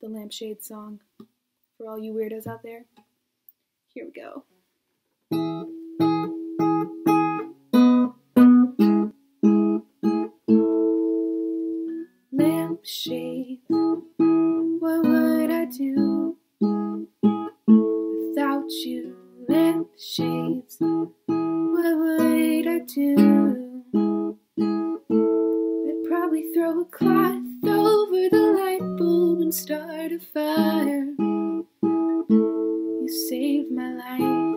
the lampshade song for all you weirdos out there. Here we go. Lampshade, what would I do without you? Lampshades, what would I do? I'd probably throw a cloth start a fire. You saved my life.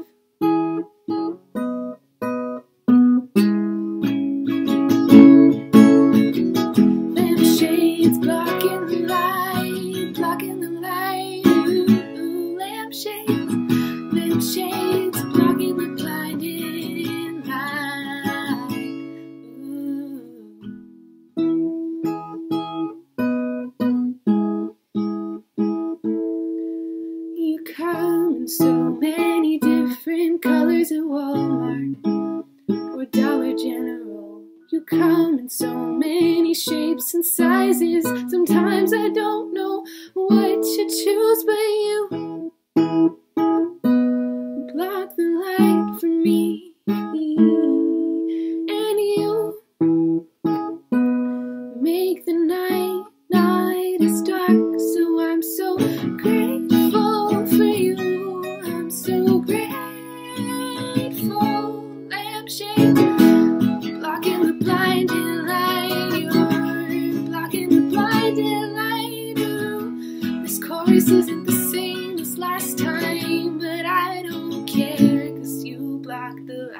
So many different colors at Walmart or Dollar General. You come in so many shapes and sizes. Sometimes I don't know what to choose, but you block the light for me. This isn't the same as last time, but I don't care 'cause you block the